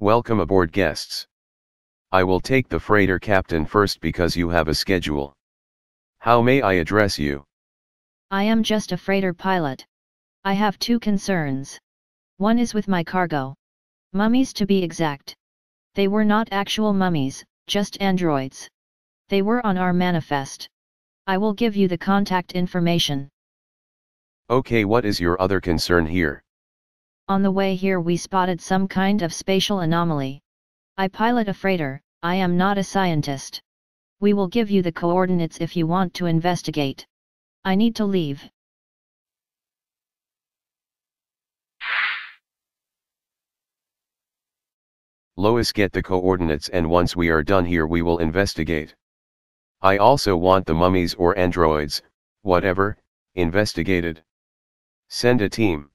Welcome aboard guests. I will take the freighter captain first because you have a schedule. How may I address you? I am just a freighter pilot. I have two concerns. One is with my cargo. Mummies to be exact. They were not actual mummies, just androids. They were on our manifest. I will give you the contact information. Okay, what is your other concern here? On the way here we spotted some kind of spatial anomaly. I pilot a freighter, I am not a scientist. We will give you the coordinates if you want to investigate. I need to leave. Lois get the coordinates and once we are done here we will investigate. I also want the mummies or androids, whatever, investigated. Send a team.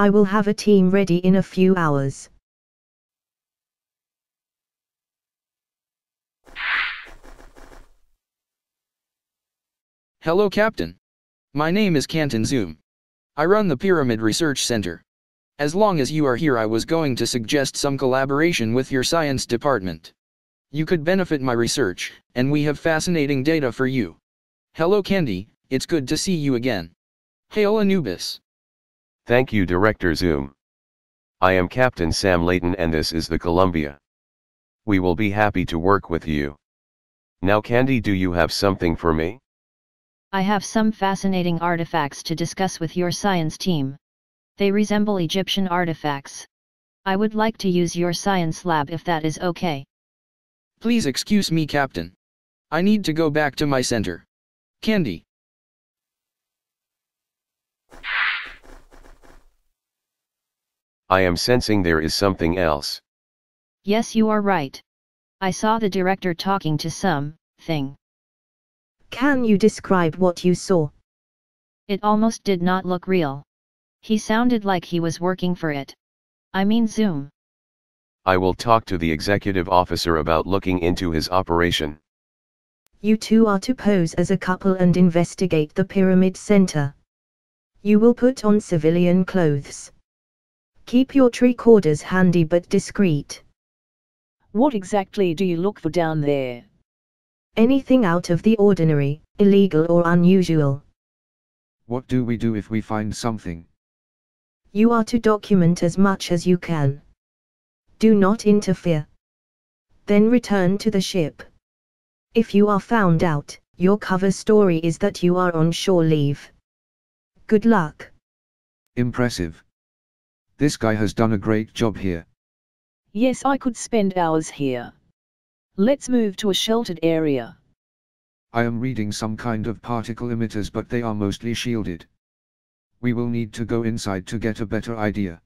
I will have a team ready in a few hours. Hello Captain. My name is Canton Zoom. I run the Pyramid Research Center. As long as you are here I was going to suggest some collaboration with your science department. You could benefit my research, and we have fascinating data for you. Hello Candy, it's good to see you again. Hail Anubis. Thank you Director Zoom. I am Captain Sam Layton and this is the Columbia. We will be happy to work with you. Now Candy do you have something for me? I have some fascinating artifacts to discuss with your science team. They resemble Egyptian artifacts. I would like to use your science lab if that is okay. Please excuse me Captain. I need to go back to my center. Candy. I am sensing there is something else. Yes you are right. I saw the director talking to some, thing. Can you describe what you saw? It almost did not look real. He sounded like he was working for it. I mean Zoom. I will talk to the executive officer about looking into his operation. You two are to pose as a couple and investigate the Pyramid Center. You will put on civilian clothes. Keep your tricorders handy but discreet. What exactly do you look for down there? Anything out of the ordinary, illegal or unusual. What do we do if we find something? You are to document as much as you can. Do not interfere. Then return to the ship. If you are found out, your cover story is that you are on shore leave. Good luck. Impressive. This guy has done a great job here. Yes, I could spend hours here. Let's move to a sheltered area. I am reading some kind of particle emitters but they are mostly shielded. We will need to go inside to get a better idea.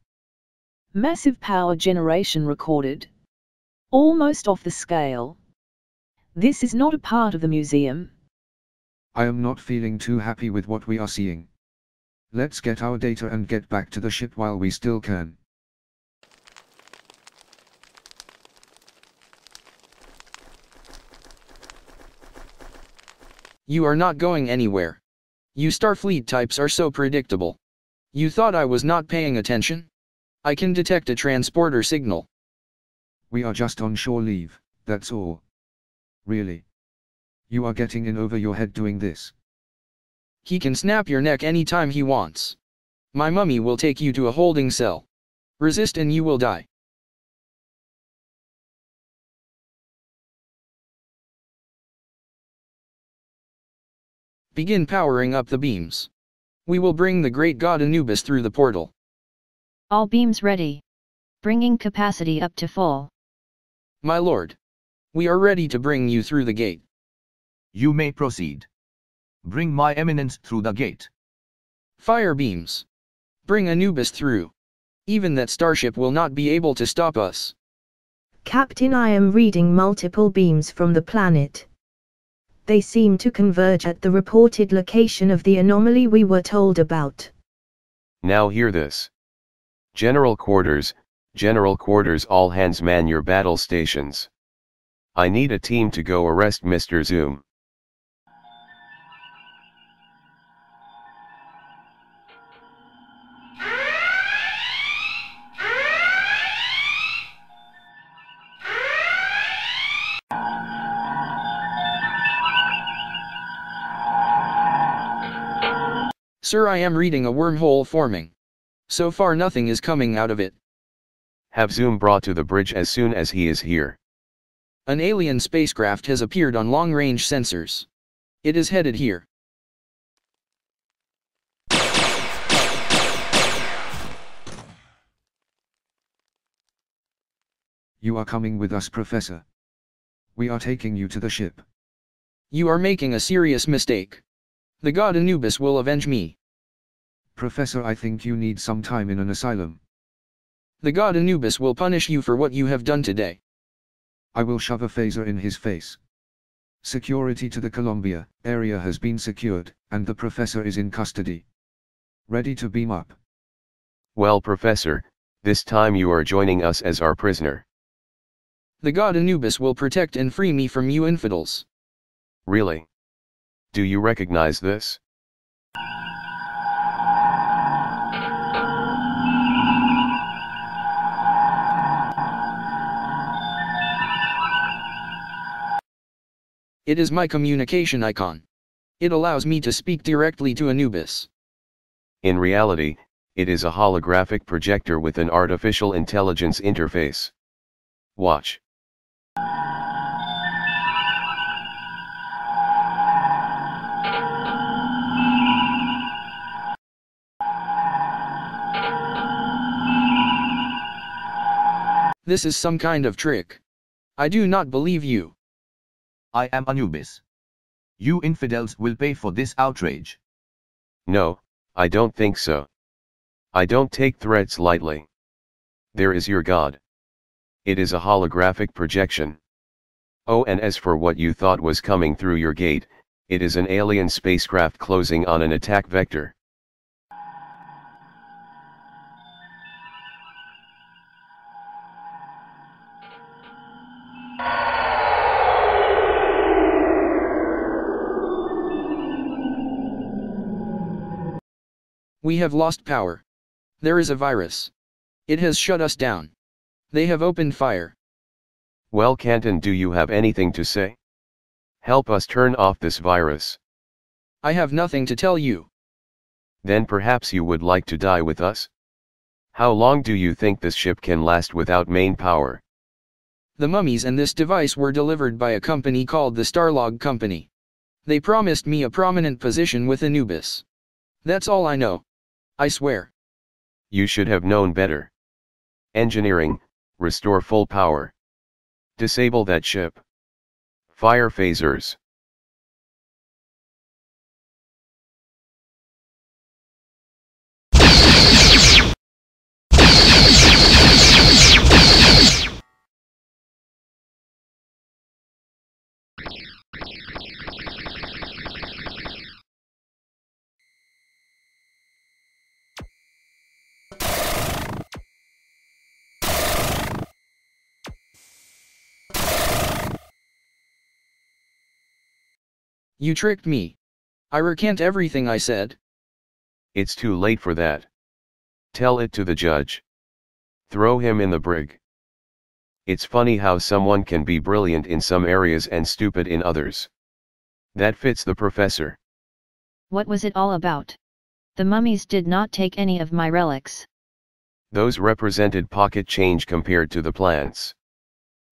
Massive power generation recorded. Almost off the scale. This is not a part of the museum. I am not feeling too happy with what we are seeing. Let's get our data and get back to the ship while we still can. You are not going anywhere. You Starfleet types are so predictable. You thought I was not paying attention? I can detect a transporter signal. We are just on shore leave, that's all. Really. You are getting in over your head doing this. He can snap your neck anytime he wants. My mummy will take you to a holding cell. Resist and you will die. Begin powering up the beams. We will bring the great god Anubis through the portal. All beams ready. Bringing capacity up to full. My lord. We are ready to bring you through the gate. You may proceed. Bring my eminence through the gate. Fire beams. Bring Anubis through. Even that starship will not be able to stop us. Captain I am reading multiple beams from the planet. They seem to converge at the reported location of the anomaly we were told about. Now hear this. General Quarters, General Quarters all hands man your battle stations. I need a team to go arrest Mr. Zoom. Sir I am reading a wormhole forming. So far nothing is coming out of it. Have Zoom brought to the bridge as soon as he is here. An alien spacecraft has appeared on long-range sensors. It is headed here. You are coming with us, Professor. We are taking you to the ship. You are making a serious mistake. The god Anubis will avenge me. Professor, I think you need some time in an asylum. The god Anubis will punish you for what you have done today. I will shove a phaser in his face. Security to the Columbia area has been secured, and the professor is in custody. Ready to beam up. Well, Professor, this time you are joining us as our prisoner. The god Anubis will protect and free me from you infidels. Really? Do you recognize this? It is my communication icon. It allows me to speak directly to Anubis. In reality, it is a holographic projector with an artificial intelligence interface. Watch. This is some kind of trick. I do not believe you. I am Anubis. You infidels will pay for this outrage. No, I don't think so. I don't take threats lightly. There is your God. It is a holographic projection. Oh and as for what you thought was coming through your gate, it is an alien spacecraft closing on an attack vector. We have lost power. There is a virus. It has shut us down. They have opened fire. Well Canton do you have anything to say? Help us turn off this virus. I have nothing to tell you. Then perhaps you would like to die with us? How long do you think this ship can last without main power? The mummies and this device were delivered by a company called the Starlog Company. They promised me a prominent position with Anubis. That's all I know. I swear. You should have known better. Engineering, restore full power. Disable that ship. Fire phasers. You tricked me. I recant everything I said. It's too late for that. Tell it to the judge. Throw him in the brig. It's funny how someone can be brilliant in some areas and stupid in others. That fits the professor. What was it all about? The mummies did not take any of my relics. Those represented pocket change compared to the plants.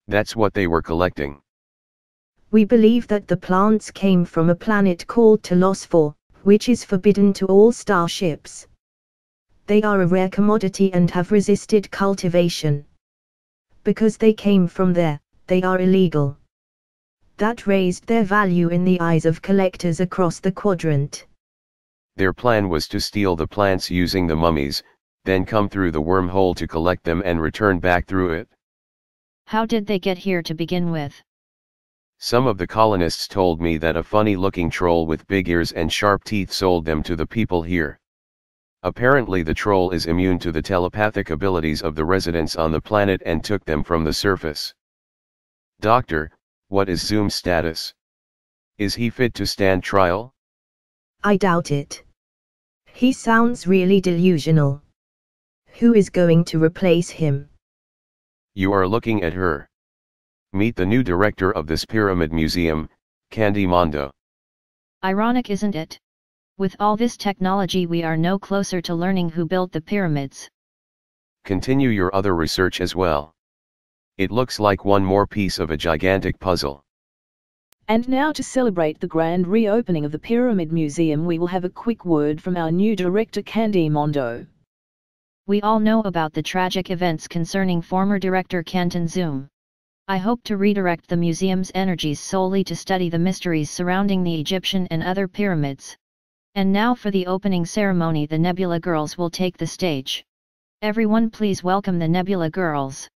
That's what they were collecting. We believe that the plants came from a planet called Talos IV, which is forbidden to all starships. They are a rare commodity and have resisted cultivation. Because they came from there, they are illegal. That raised their value in the eyes of collectors across the quadrant. Their plan was to steal the plants using the mummies, then come through the wormhole to collect them and return back through it. How did they get here to begin with? Some of the colonists told me that a funny looking troll with big ears and sharp teeth sold them to the people here. Apparently the troll is immune to the telepathic abilities of the residents on the planet and took them from the surface. Doctor, what is Zoom's status? Is he fit to stand trial? I doubt it. He sounds really delusional. Who is going to replace him? You are looking at her. Meet the new director of this pyramid museum, Candy Mondo. Ironic isn't it? With all this technology we are no closer to learning who built the pyramids. Continue your other research as well. It looks like one more piece of a gigantic puzzle. And now to celebrate the grand reopening of the Pyramid Museum we will have a quick word from our new director Candy Mondo. We all know about the tragic events concerning former director Canton Zoom. I hope to redirect the museum's energies solely to study the mysteries surrounding the Egyptian and other pyramids. And now for the opening ceremony the Nebula Girls will take the stage. Everyone please welcome the Nebula Girls.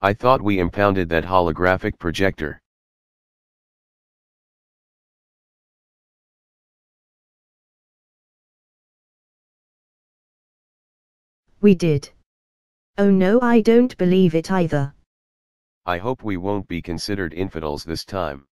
I thought we impounded that holographic projector. We did. Oh no, I don't believe it either. I hope we won't be considered infidels this time.